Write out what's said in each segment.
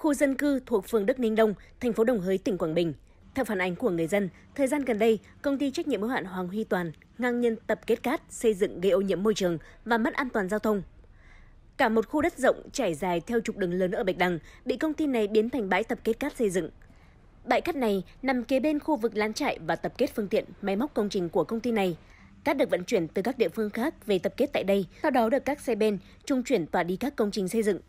khu dân cư thuộc phường Đức Ninh Đông, thành phố Đồng Hới, tỉnh Quảng Bình. Theo phản ánh của người dân, thời gian gần đây, công ty trách nhiệm hữu hạn Hoàng Huy Toàn ngang nhiên tập kết cát, xây dựng gây ô nhiễm môi trường và mất an toàn giao thông. Cả một khu đất rộng trải dài theo trục đường lớn ở Bạch Đằng bị công ty này biến thành bãi tập kết cát xây dựng. Bãi cát này nằm kế bên khu vực lán trại và tập kết phương tiện, máy móc công trình của công ty này. Cát được vận chuyển từ các địa phương khác về tập kết tại đây, sau đó được các xe ben trung chuyển tỏa đi các công trình xây dựng.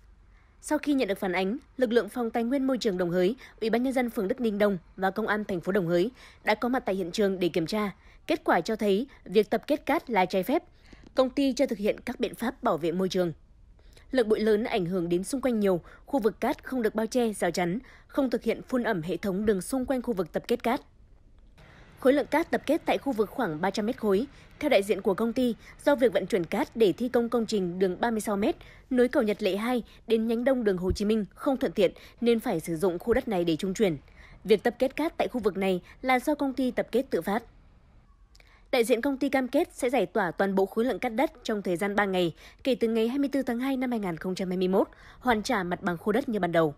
Sau khi nhận được phản ánh, lực lượng phòng tài nguyên môi trường Đồng Hới, Ủy ban nhân dân phường Đức Ninh Đông và công an thành phố Đồng Hới đã có mặt tại hiện trường để kiểm tra. Kết quả cho thấy việc tập kết cát là trái phép. Công ty chưa thực hiện các biện pháp bảo vệ môi trường. Lượng bụi lớn ảnh hưởng đến xung quanh nhiều, khu vực cát không được bao che, rào chắn, không thực hiện phun ẩm hệ thống đường xung quanh khu vực tập kết cát. Khối lượng cát tập kết tại khu vực khoảng 300 mét khối. Theo đại diện của công ty, do việc vận chuyển cát để thi công công trình đường 36 mét nối cầu Nhật Lệ 2 đến nhánh đông đường Hồ Chí Minh không thuận tiện nên phải sử dụng khu đất này để trung chuyển. Việc tập kết cát tại khu vực này là do công ty tập kết tự phát. Đại diện công ty cam kết sẽ giải tỏa toàn bộ khối lượng cát đất trong thời gian 3 ngày, kể từ ngày 24 tháng 2 năm 2021, hoàn trả mặt bằng khu đất như ban đầu.